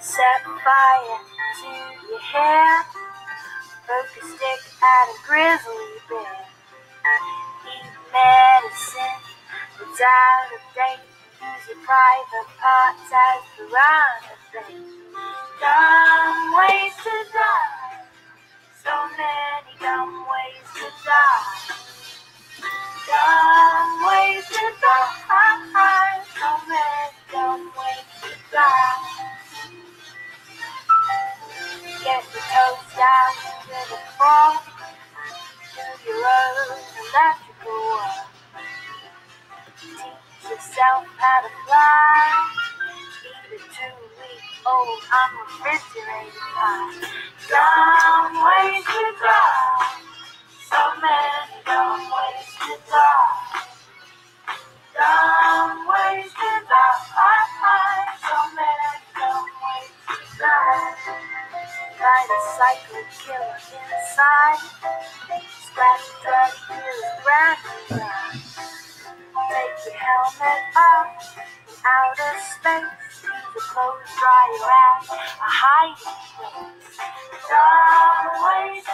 Set fire to your hair. Poke a stick at a grizzly bear. Eat medicine that's out of date. Use your private parts as piranha bait. Dumb ways to die. Floor. Do your own electrical. Teach yourself how to fly. A two-week-old unrefrigerated pie. Dumb ways to die. To cycle killer inside. Scratch drug dealers ground and ground. Take your helmet off outer space. A clothes dryer as a hiding place. Dumb ways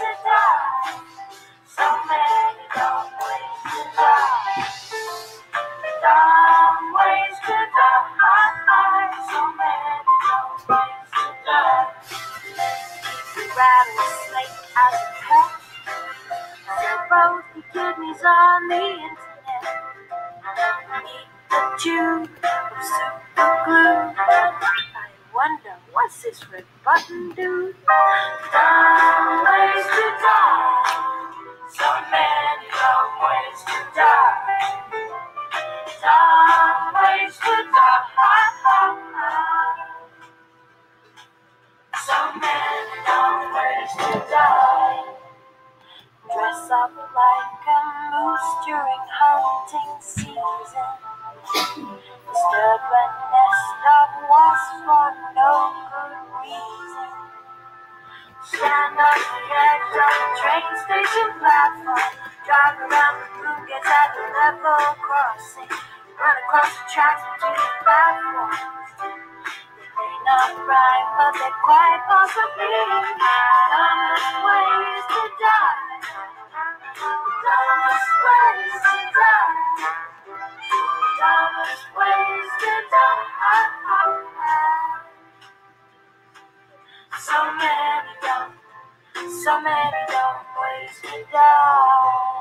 Rattlesnake as a pet. Sell both your kidneys on the internet. Eat the tube of super glue. I wonder what's this red button do? Dumb ways to die. So many dumb die. Dress up like a moose during hunting season. Disturb a nest of wasps for no good reason. Stand on the edge of the train station platform. Drive around the blue gates at the level crossing. Run across the tracks between the platforms not right, but they quite possibly dumbest ways to die. Dumbest ways to die. Dumbest ways to die. So many dumb, so many dumb ways to die.